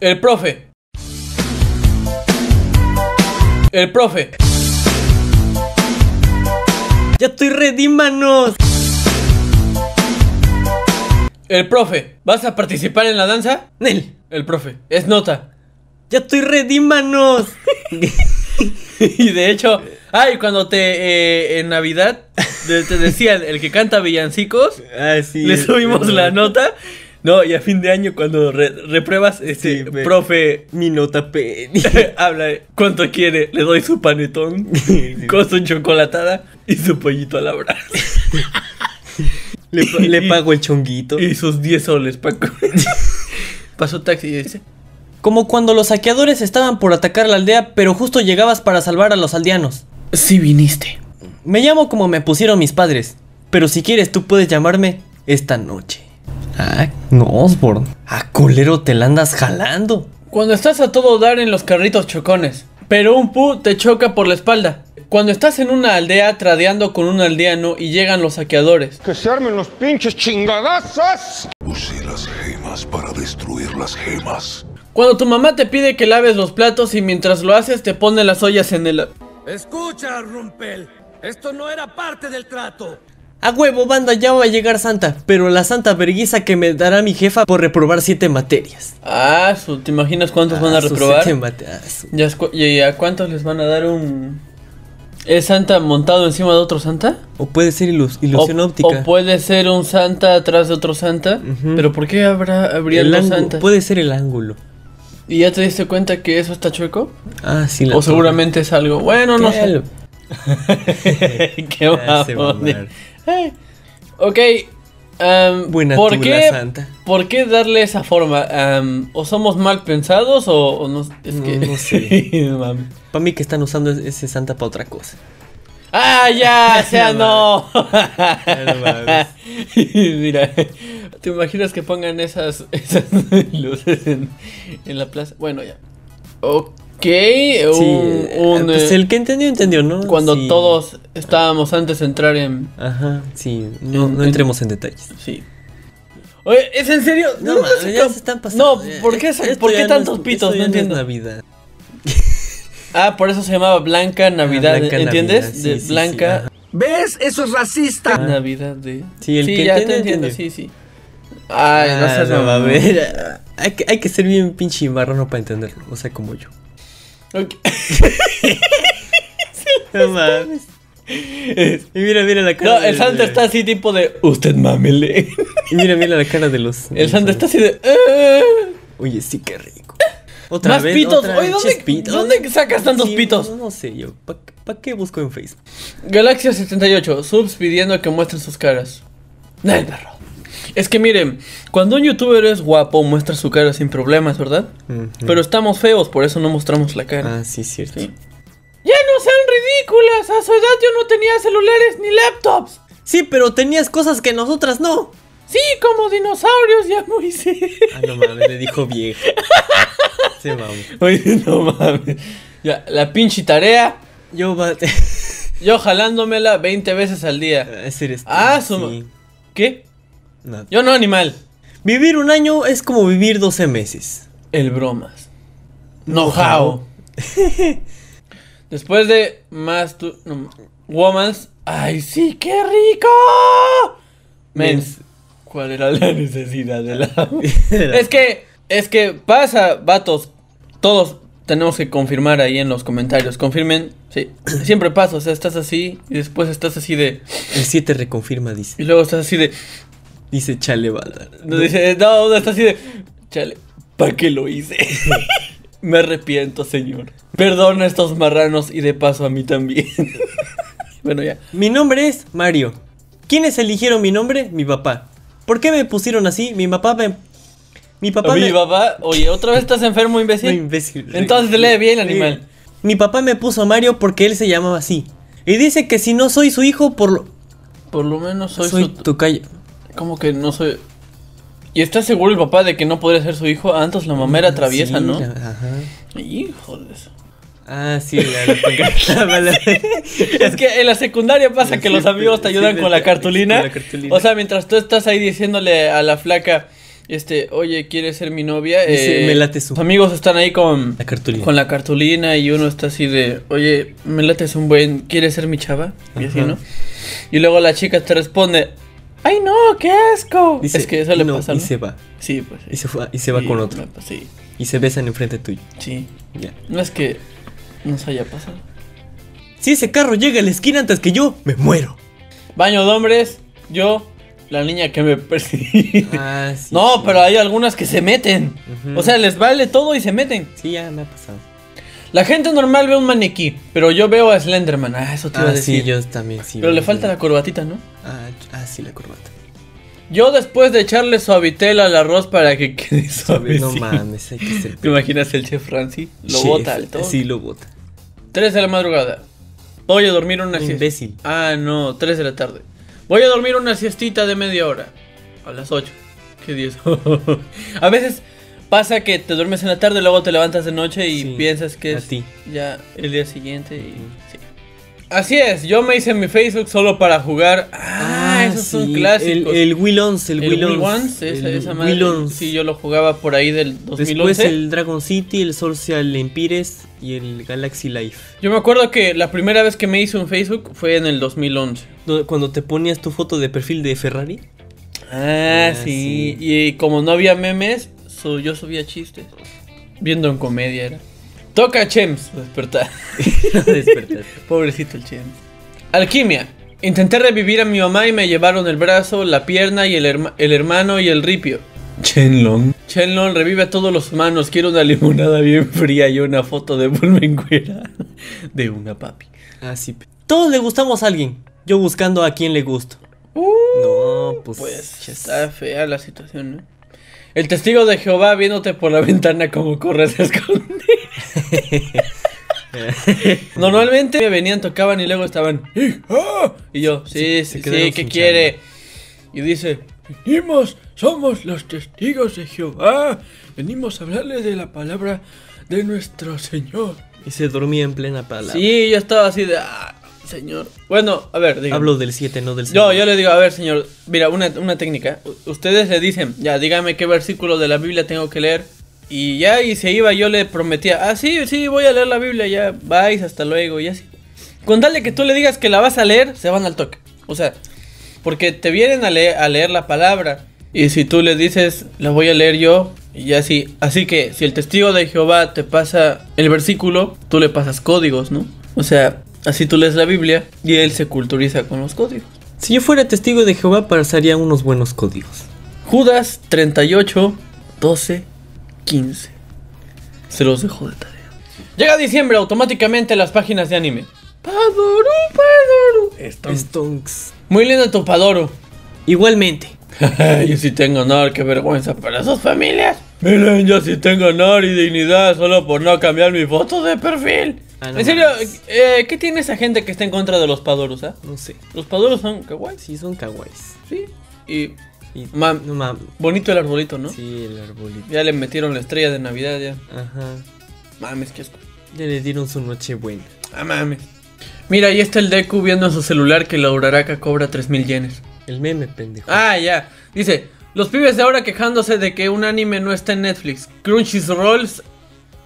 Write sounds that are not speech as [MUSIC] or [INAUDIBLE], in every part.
El profe. El profe. Ya estoy ready, manos. El profe. ¿Vas a participar en la danza? Nel. El profe. Es nota. Ya estoy ready, manos. [LAUGHS] y de hecho, ay, cuando te eh, en Navidad te decían el que canta villancicos, [LAUGHS] Ah, sí. le subimos la nota. No, y a fin de año cuando re- repruebas, este Sí, me- profe Mi nota penny. [LAUGHS] habla, ¿cuánto quiere? Le doy su panetón [LAUGHS] con su chocolatada y su pollito a la brasa. [LAUGHS] Le, pa- le pago el chonguito. Y sus 10 soles, Paco. Pasó taxi y dice, Como cuando los saqueadores estaban por atacar la aldea, pero justo llegabas para salvar a los aldeanos. sí viniste. Me llamo como me pusieron mis padres, pero si quieres tú puedes llamarme esta noche. Ah, no, Osborne. Ah, culero, te la andas jalando. Cuando estás a todo dar en los carritos chocones, pero un pu te choca por la espalda. Cuando estás en una aldea tradeando con un aldeano y llegan los saqueadores. Que se armen los pinches chingadazos. Usé las gemas para destruir las gemas. Cuando tu mamá te pide que laves los platos y mientras lo haces te pone las ollas en el... Escucha, Rumpel. Esto no era parte del trato. A huevo, banda, ya va a llegar Santa, pero la santa verguiza que me dará mi jefa por reprobar siete materias. Ah, su- ¿te imaginas cuántos van a Ah, reprobar? siete ah, su- ¿Ya es cu- ¿Y a cuántos les van a dar un... ¿Es Santa montado encima de otro Santa? O puede ser ilus- ilusión o, óptica. o puede ser un Santa atrás de otro Santa. Pero ¿por qué habrá, habría El dos Santas? puede ser el ángulo. ¿Y ya te diste cuenta que eso está chueco? Ah, sí, la O seguramente es algo. Bueno, no sé. Lo- [LAUGHS] Qué [LAUGHS] Ah, Ay. Ok. am, Buena ¿por qué, santa. ¿Por qué darle esa forma? Am, ¿O somos mal pensados o, o no? Es No, que. no sé. [LAUGHS] Para mí que están usando ese- santa para otra cosa. ¡Ah, ya! [LAUGHS] ¡O sea, no! [LAUGHS] Mira, ¿te imaginas que pongan esas, esas luces en, en la plaza? Bueno, ya. Ok. Un, un, pues eh, el que entendió, entendió, ¿no? cuando Sí. todos estábamos antes de entrar en. Ajá, sí, no, En- no en- entremos en detalles. Sí. Oye, ¿es en serio? No, ¿De mames, dónde ya sacan- se están pasando. No, ¿por qué, Esto ¿por ya qué no tantos es- pitos? No entiendo. Navidad. ah, por eso se llamaba Blanca Navidad, Blanca ¿entiendes? Navidad, sí, de sí, Blanca. ¿Ves? Eso es racista. Navidad de. Sí, el que ya entiende, te entiendo, entiende. sí, sí. Ay, no Ah, seas no, mamón. mames. Hay que, hay que ser bien pinche marrano para entenderlo. O sea, como yo. [LAUGHS] No mames. Y mira, mira la cara. No, el Santa está así tipo de. Usted mámele. Y mira, mira la cara de los. El Santa está así de. "Eh". Oye, sí, qué rico. Otra Más vez. pitos. otra Oye, ¿dónde, pitos. ¿dónde sacas tantos Sí, pitos? No, no sé yo. ¿Para qué busco en Facebook? Galaxia 78, subs pidiendo que muestren sus caras. Nah, perro. Es que miren, cuando un youtuber es guapo, muestra su cara sin problemas, ¿verdad? Pero estamos feos, por eso no mostramos la cara. Ah, sí, cierto. Sí. ¡Ya no sean ridículas! A su edad yo no tenía celulares ni laptops. Sí, pero tenías cosas que nosotras no. Sí, como dinosaurios, ya muy sí. Ah, no mames, le dijo vieja. Se vamos. Oye, no mames. Ya, la pinche tarea, Yo yo jalándomela 20 veces al día. Ese eres tú, Ah, su... sí. ¿Qué? Yo no, animal. Vivir un año es como vivir 12 meses. El bromas. No how. [LAUGHS] Después de más tu no, Womans. ¡Ay, sí, qué rico! Mens. ¿Cuál era la [LAUGHS] necesidad de la.? [LAUGHS] es que. Es que pasa, vatos. Todos tenemos que confirmar ahí en los comentarios. Confirmen. Sí. [COUGHS] Siempre pasa. O sea, estás así. Y después estás así de. El 7 reconfirma, dice. Y luego estás así de. Dice chale, bala. No, dice, no, no, está así de. Chale, ¿para qué lo hice? [LAUGHS] Me arrepiento, señor. Perdona a estos marranos y de paso a mí también. [LAUGHS] bueno, ya. Mi nombre es Mario. ¿Quiénes eligieron mi nombre? Mi papá. ¿Por qué me pusieron así? Mi papá me. Mi papá Mi me. papá, oye, ¿otra vez estás enfermo, No, imbécil? imbécil. Entonces lee bien, animal. Mi papá me puso Mario porque él se llamaba así. Y dice que si no soy su hijo, por lo. Por lo menos soy, Soy su. tu calle. ¿Cómo que no soy.? ¿Y está seguro el papá de que no podría ser su hijo? Antes la mamá era traviesa, Sí, ¿no? la- ajá. Hijo de eso. Ah, sí, la, [LAUGHS] la Es que en la secundaria pasa que los amigos te ayudan con la cartulina. con la cartulina. O sea, mientras tú estás ahí diciéndole a la flaca, Este, oye, ¿quieres ser mi novia? Dice, Eh, "Me late su-". Sus amigos están ahí con, La cartulina. con la cartulina y uno está así de, oye, me lates un buen, ¿quieres ser mi chava? Y así. ¿no? Y luego la chica te responde, ¡ay no, qué asco! Dice, es que eso le "No", pasa, Y ¿no? se va. Sí, pues. Y se, fue- y se va con otro. Sí, Y se besan enfrente tuyo. sí. Ya. No es que nos haya pasado. Si ese carro llega a la esquina antes que yo, me muero. Baño de hombres, yo, la niña que me persigue. Ah, sí. no, sí. pero hay algunas que se meten. O sea, les vale todo y se meten. Sí, ya me ha pasado. La gente normal ve un maniquí, pero yo veo a Slenderman. Ah, eso te iba a Ah, decir. sí, yo también, sí. Pero le falta la corbatita, ¿no? Ah, ah, sí, la corbata. Yo después de echarle suavitel al arroz para que quede [LAUGHS] suave. No mames, hay que ser. ¿Te imaginas el chef Franci? Lo Chef, bota al todo. Sí, lo bota. 3 de la madrugada. Voy a dormir una siesta. Imbécil. Ah, no, 3 de la tarde. Voy a dormir una siestita de media hora. A las 8. ¿Qué día es? [LAUGHS] a veces pasa que te duermes en la tarde, luego te levantas de noche y Sí, piensas que es ti. ya el día siguiente. Y, sí. Así es, yo me hice mi Facebook solo para jugar. Ah, esos son sí, clásicos. El, el Will 11, el, El Will Will 11. Once, esa, el esa madre. Will 11. Sí, yo lo jugaba por ahí del 2011. Después el Dragon City, el Social Empires y el Galaxy Life. Yo me acuerdo que la primera vez que me hice un Facebook fue en el 2011. Do- Cuando te ponías tu foto de perfil de Ferrari. Ah, Ah, sí. sí. Y como no había memes, yo subía chistes. Viendo en comedia era. Toca Chems, despertar. [LAUGHS] No despertaste. [LAUGHS] Pobrecito el Chems. Alquimia. Intenté revivir a mi mamá y me llevaron el brazo, la pierna y el, herma- el hermano y el ripio. Chenlong. Chenlong revive a todos los humanos. Quiero una limonada bien fría y una foto de Bulmenguera. [LAUGHS] De una papi. Ah, sí. Todos le gustamos a alguien. Yo buscando a quién le gusto. no, pues. Pues está fea la situación, ¿no? El testigo de Jehová viéndote por la ventana como corres a esconder. [LAUGHS] Normalmente venían, tocaban y luego estaban. Y yo, sí, sí, sí, ¿qué quiere? Y dice: Venimos, somos los testigos de Jehová. Venimos a hablarle de la palabra de nuestro Señor. Y se dormía en plena palabra. Sí, yo estaba así de. Ah, señor. Bueno, a ver, dígame. Hablo del 7, no del 6. Yo, yo le digo, a ver, señor, mira, una, una técnica. U- Ustedes le dicen, ya, dígame qué versículo de la Biblia tengo que leer. Y ya, y se iba, yo le prometía, ah, sí, sí, voy a leer la Biblia, ya, vais, hasta luego, y así. Con tal de que tú le digas que la vas a leer, se van al toque. O sea, porque te vienen a, leer a leer la palabra. Y si tú le dices, la voy a leer yo, y así. Así que, si el testigo de Jehová te pasa el versículo, tú le pasas códigos, ¿no? O sea, así tú lees la Biblia y él se culturiza con los códigos. Si yo fuera testigo de Jehová, pasaría unos buenos códigos. Judas 38, 12, 15. Se los dejo de tarea. Llega diciembre, automáticamente las páginas de anime. Padoru, Padoru. Esto. Stonks. Muy lindo tu Padoru. Igualmente. [LAUGHS] yo sí tengo honor, qué vergüenza para sus familias. Miren, yo sí tengo honor y dignidad solo por no cambiar mi foto de perfil. Ah, no en serio, eh, ¿qué tiene esa gente que está en contra de los Padorus, ah? No sé. Los Padorus son kawaii, Sí, son kawaiis. sí. Y Y, Mam- no bonito el arbolito, ¿no? Sí, el arbolito. Ya le metieron la estrella de Navidad, ya. Ajá. Mames, qué asco. Ya le dieron su noche buena. Ah, mames. Mira, ahí está el Deku viendo en su celular que la Uraraka cobra 3000 yenes. El meme, pendejo. Ah, ya. Dice, los pibes de ahora quejándose de que un anime no está en Netflix. Crunchyroll's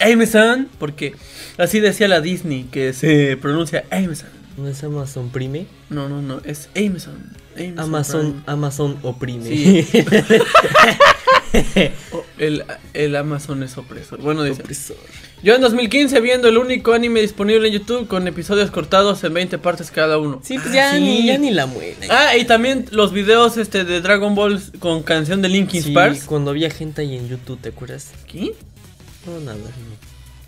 Amazon, porque así decía la Disney, que se pronuncia Amazon. ¿No es Amazon Prime? No, no, no, es Amazon. Amazon. Amazon, Prime. Amazon oprime. Sí. [LAUGHS] Oh, el, el Amazon es opresor. Bueno, dice. Opresor. Yo en 2015 viendo el único anime disponible en YouTube con episodios cortados en 20 partes cada uno. Sí, pues Ah, ya, sí. Ni, ya ni la muela. Ah, y también los videos este de Dragon Ball con canción de Linkin sí, Park. cuando había gente ahí en YouTube, ¿te acuerdas? ¿Qué? No, nada. no.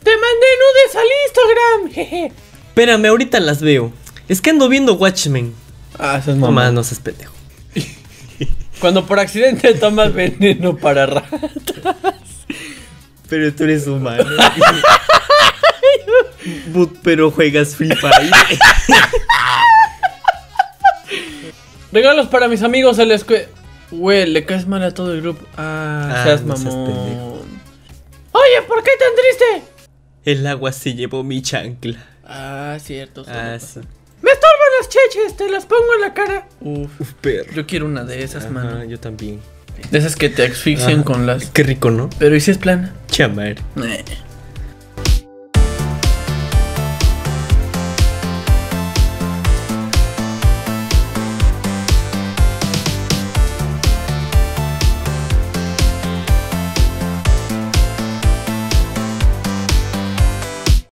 Te mandé nudes al Instagram. [LAUGHS] Jeje. Espérame, ahorita las veo. Es que ando viendo Watchmen. Ah, eso es mamá. no seas pendejo. [LAUGHS] Cuando por accidente tomas veneno para ratas. Pero tú eres humano. [LAUGHS] But- pero juegas Free Fire. Regalos para mis amigos de la escuela. Güey, le caes mal a todo el grupo. Ah, Ah, seas no seas mamón. pendejo. Oye, ¿por qué tan triste? El agua se llevó mi chancla. Ah, cierto. Ah, sí. Me estorban las cheches, te las pongo en la cara. Uf, Uf, perro. yo quiero una de esas, Ajá, mano. yo también. De esas que te asfixian Ajá. con las. Qué rico, ¿no? Pero ¿y si es plana? Chamar. Eh.